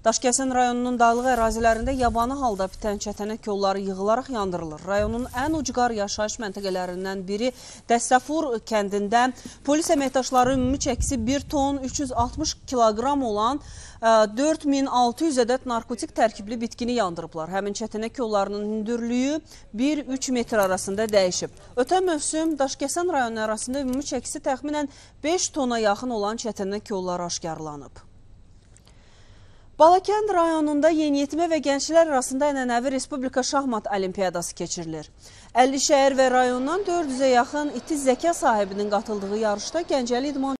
Daşkəsən rayonunun dağlıq ərazilərində yabanı halda bitən çətənək yolları yığılaraq yandırılır. Rayonun ən ucqar yaşayış məntəqələrindən biri Dəstəfur kəndində polis əməkdaşları ümumi çəkisi 1 ton 360 kiloqram olan 4600 ədəd narkotik tərkibli bitkini yandırıblar. Həmin çətənək yollarının hündürlüyü 1-3 metr arasında dəyişib. Ötən mövsüm Daşkəsən rayonu arasında ümumi çəkisi təxminən 5 tona yaxın olan çətənək yolları aşkarlanıb. Balakənd rayonunda yeniyetmə və gənclər arasında ənənəvi Respublika Şahmat Olimpiyadası keçirilir. 50 şəhər və rayondan 400-ə yaxın iti zəka sahibinin qatıldığı yarışda Gəncəli İdman